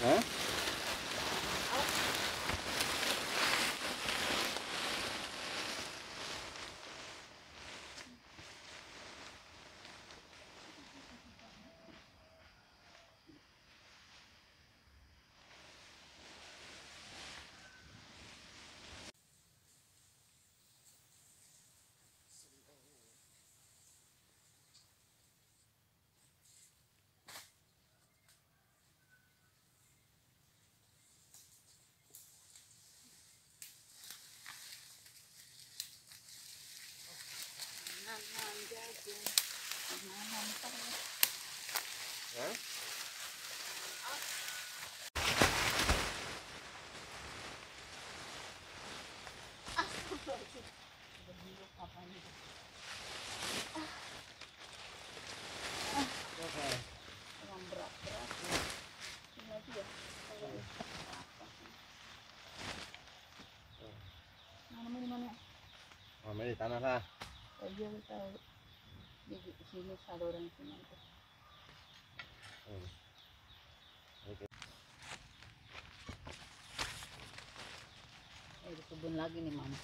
Hah? Di tanah lah. Oh, dia tahu. Di di sini saluran sini. Hmm. Oke. Eh, di kebun lagi nih mama.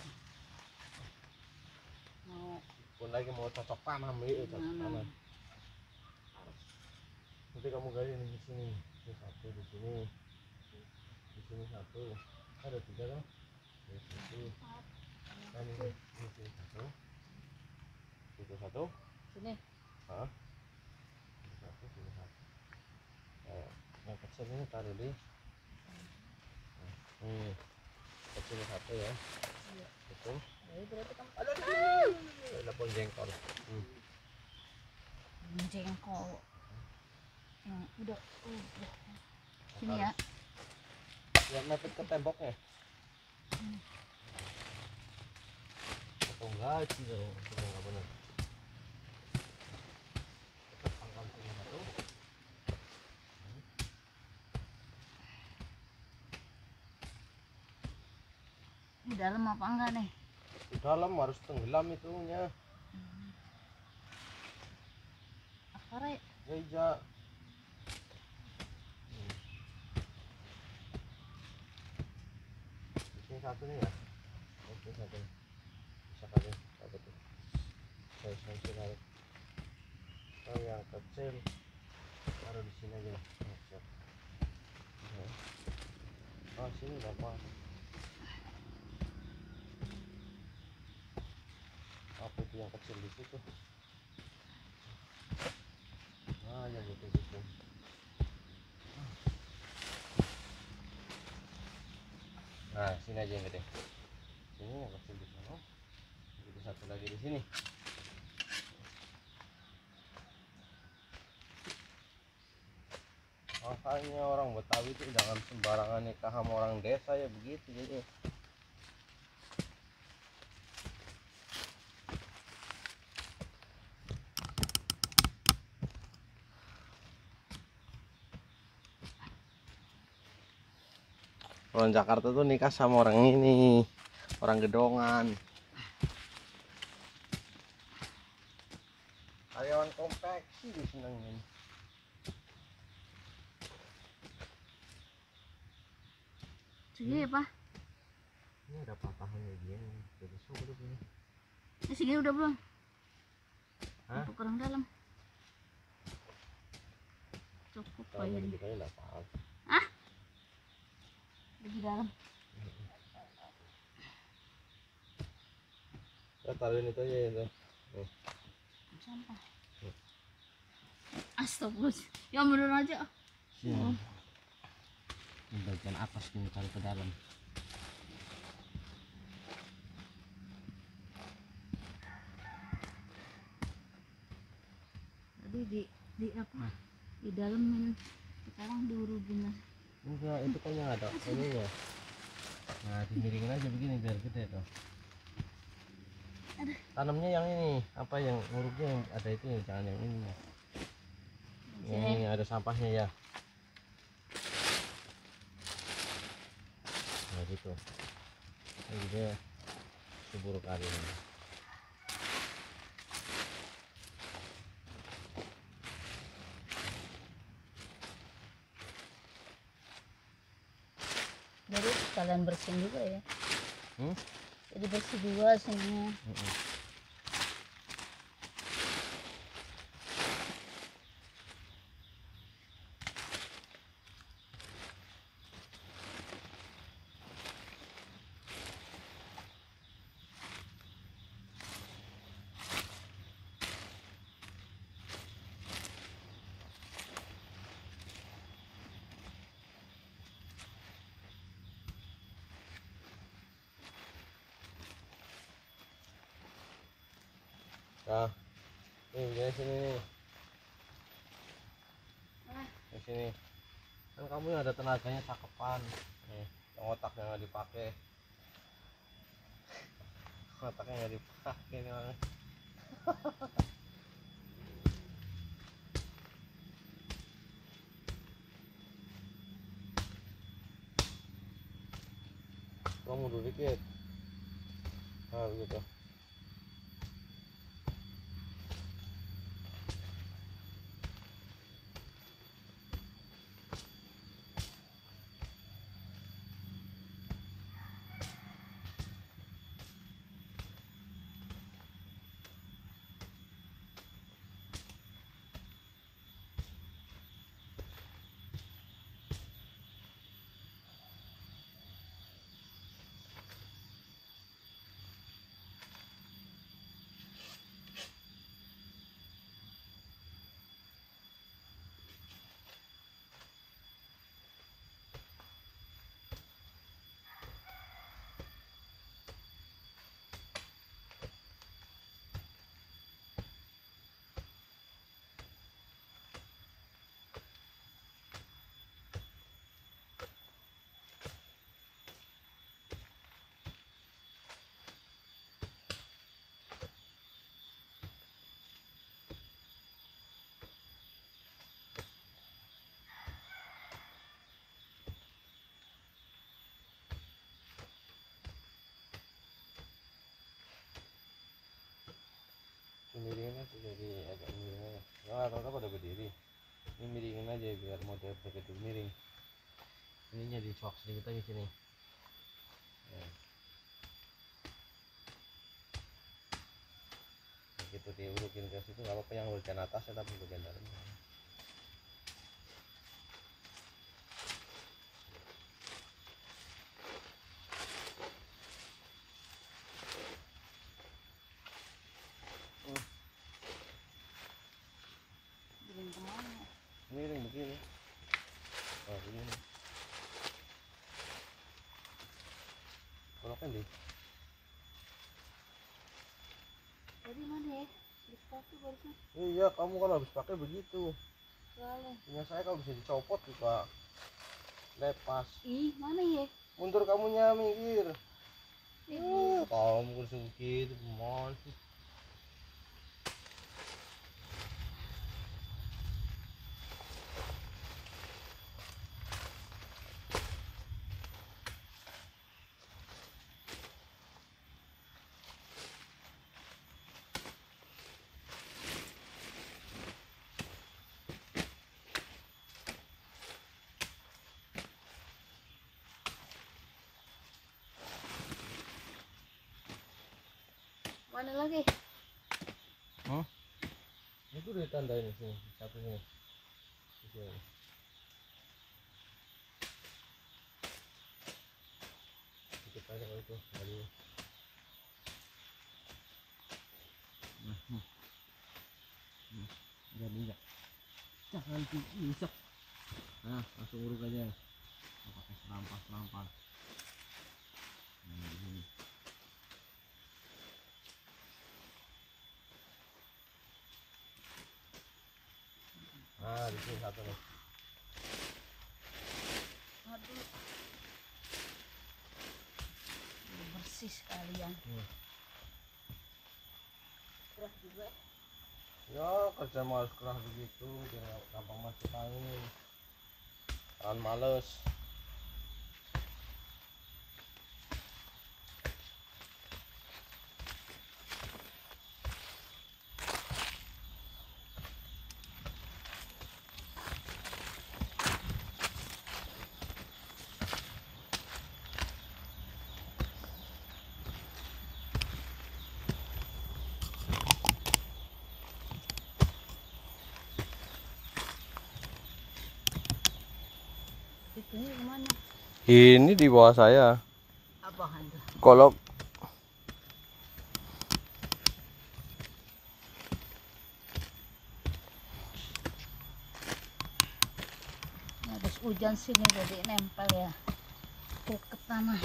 Mau Pun lagi mau cocok tanam cocok nanam. tanam. Nanti kamu gali nih di sini. Ini satu di sini. Di sini satu. Ada tiga kan? Di situ. Kan ini satu. Satu. Satu, sini. Nah, yang taruh di. Hmm. Kecil satu ya. Iya. Itu. Ada pun jengkol. Hmm. jengkol. Yang udah. Sini ya. Ya mepet ke temboknya. Hmm. Atau enggak itu enggak benar. Tetap pangkal sini satu. Di dalam apa enggak nih? Di dalam harus tenggelam itunya. Apa rek? Ya iya. Hmm. Sini satu nih ya. Oke satu. Bisa kali apa tuh? Saya saya taruh. Oh yang kecil taruh di sini aja. Siap. Oh sini nggak apa. Apa itu yang kecil di situ? Ah, yang itu gitu. Nah, sini aja yang gede. Sini yang kecil di sana. Satu lagi di sini. Makanya orang Betawi itu jangan sembarangan nikah sama orang desa ya begitu jadi. Orang Jakarta tuh nikah sama orang ini, orang gedongan. Disenengin. Sini apa? Ini ada patahannya dia. Jadi sulit ini. Ini segini udah belum? Hah? Untuk orang dalam. Cukup Kalau lah apa? Di dalam. Ya taruhin itu aja itu. Sampah. Astagfirullah. Ya mundur aja. Iya. Ini bagian atas nih taruh ke dalam. Tadi di di apa? Nah. Di dalam ini. Sekarang diurubin lah. Enggak, itu kan yang ada ininya. Nah, dimiringin aja begini biar gede tuh. Tanamnya yang ini, apa yang nguruknya yang ada itu ya, jangan yang ini. Sini. Ini ada sampahnya ya. Nah, gitu. Ini dia subur kali ini. sekalian bersihin juga ya Hmm? jadi bersih juga sininya Mm-mm. Nah, nih jadi sini nih. Mana? Di sini. Kan kamu yang ada tenaganya cakepan. Nih, yang otaknya nggak dipakai. Otaknya nggak dipakai nih orang. Kamu mundur dikit. Nah, begitu. miringin aja jadi agak miring aja nggak rata-rata pada berdiri ini miringin aja biar model begitu miring. Ininya dicuak sedikit aja sini. Ya. begitu diurukin ke situ nggak apa-apa yang bagian atas ya tapi bagian dalam belum ke mana miring begini. Oh begini kalau kan deh. Jadi mana ya? Di sepatu barusan. Iya kamu kalau habis pakai begitu. Soalnya punya saya kalau bisa dicopot juga lepas. Ih mana ya? Mundur kamunya minggir. Ih, Eh, kamu kursi begitu mohon mana lagi itu ditandain di sini satu sini aja kalau itu kali Enggak minyak. Jangan diinjak. Nah, langsung urut aja. Nggak pakai serampas serampas. Nah, di sini. Ah, di sini satu nih. aduh bersih sekalian Hmm. berat juga Ya, kerja males keras begitu, biar gampang masuk angin. Jangan males. Itunya ke mana? Ini di bawah saya. Apa hantu? Kolok. Nah, habis hujan sini jadi nempel ya. Ke tanah.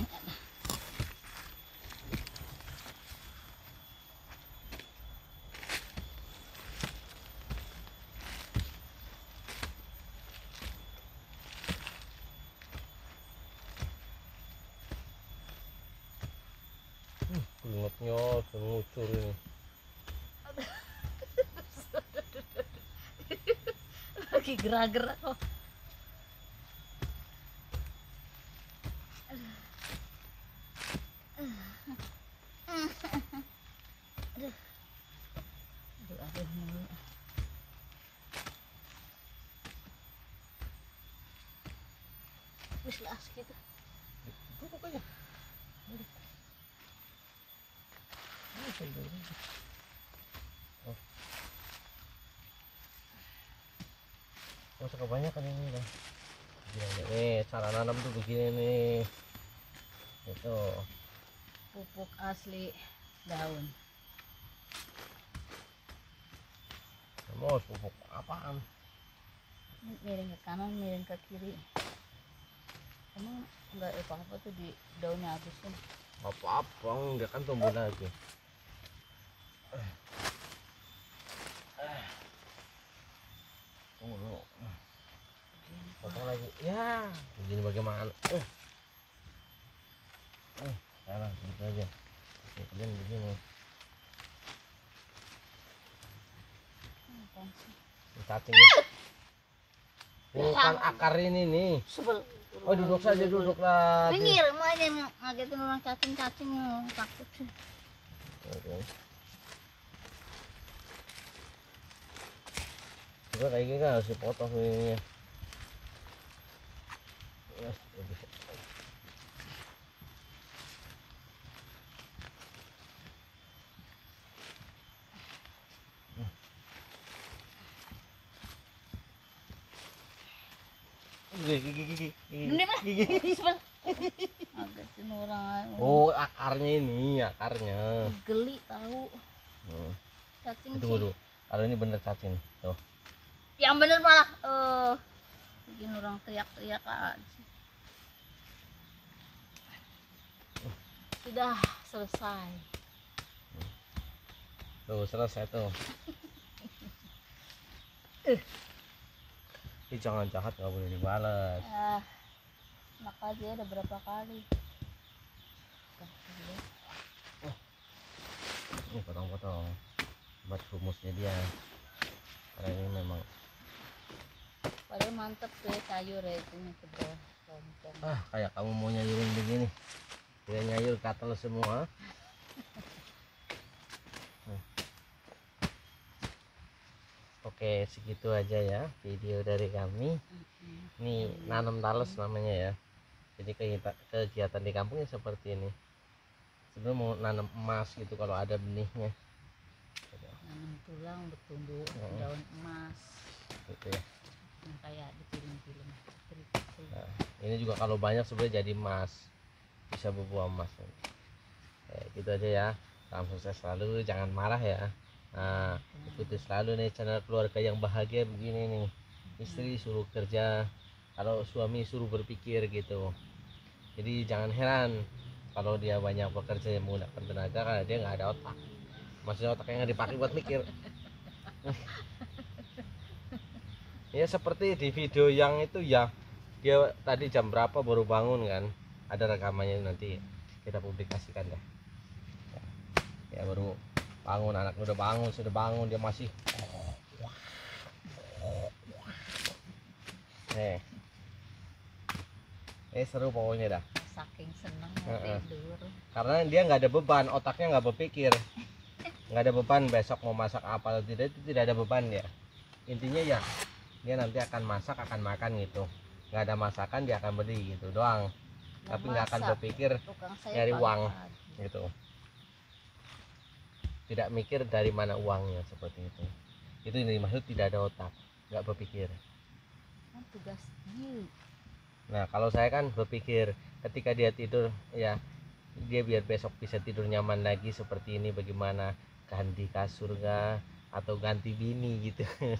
Keringetnya udah ngucur ini. Lagi gerak-gerak kok. Aduh. Aduh, aduh, mulu. Wis lah segitu. Duduk aja. Oh. Nggak usah kebanyakan ini dah. Begini nih, cara nanam tuh begini nih. Itu. Pupuk asli daun. Mau pupuk apaan? miring ke kanan miring ke kiri emang nggak apa-apa tuh di daunnya habis kan Apa-apa, dia kan tumbuh lagi. Tunggu dulu. Potong lagi. Ya, begini bagaimana? Eh. Eh, salah, gitu aja. Oke, kalian begini. Apaan sih? Ini Cacing nih. Ini kan akar ini nih. sebel Oh, duduk saja, duduk lagi. minggir mau ini ngagetin orang cacing-cacing yang takut sih Oke. Juga kayak gini kan harus dipotong ininya. Ya. Gigi, gigi, gigi, Oh, akarnya ini, akarnya. geli tahu Hmm. cacing Tunggu sih dulu. Kalau ini bener cacing. Tuh. yang bener malah eh bikin orang teriak-teriak aja sudah selesai Tuh, selesai tuh. Ini jangan jahat nggak boleh dibalas. ah maka dia udah berapa kali Ini potong-potong buat humusnya dia. Karena ini memang padahal mantep tuh sayur ya itu lontong ah kayak kamu mau nyayurin begini. Dia nyayur katel semua. Oke, segitu aja ya video dari kami. Ini nanam tales namanya ya. Jadi kegiatan, di kampungnya seperti ini. Sebenarnya mau nanam emas gitu kalau ada benihnya. nanam tulang bertumbuh daun emas Gitu ya. Kayak di film-film. Nah, ini juga kalau banyak sebenarnya jadi emas. Bisa berbuah emas. Kayak gitu aja ya. Salam sukses selalu, jangan marah ya. Nah, ikuti selalu nih channel keluarga yang bahagia begini nih. Istri suruh kerja, kalau suami suruh berpikir gitu. Jadi jangan heran kalau dia banyak bekerja yang menggunakan tenaga karena dia nggak ada otak. Maksudnya otaknya nggak dipakai buat mikir. ya seperti di video yang itu ya. Dia tadi jam berapa baru bangun kan? Ada rekamannya nanti kita publikasikan deh. Ya, ya baru bangun anaknya udah bangun sudah bangun dia masih. Eh. Eh seru pokoknya dah. Saking seneng Heeh. tidur. Karena dia nggak ada beban otaknya nggak berpikir. Nggak ada beban besok mau masak apa atau tidak itu tidak ada beban ya intinya ya dia nanti akan masak akan makan gitu. Nggak ada masakan dia akan beli gitu doang. Tapi nggak akan berpikir nyari uang. gitu. Tidak mikir dari mana uangnya seperti itu. Itu yang dimaksud tidak ada otak nggak berpikir. Kan tugas you Nah, kalau saya kan berpikir ketika dia tidur ya dia biar besok bisa tidur nyaman lagi seperti ini bagaimana ganti kasur kah atau ganti bini gitu.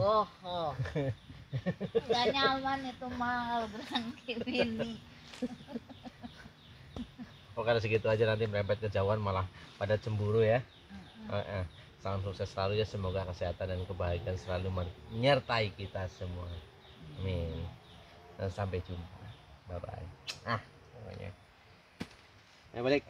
oh, oh. Gak nyaman itu mah berangki bini Oh karena segitu aja nanti merempet kejauhan malah pada cemburu ya. Eh, eh. Salam sukses selalu ya semoga kesehatan dan kebahagiaan selalu menyertai kita semua. Amin. Dan sampai jumpa. Bye bye. Ah, pokoknya. Ya balik.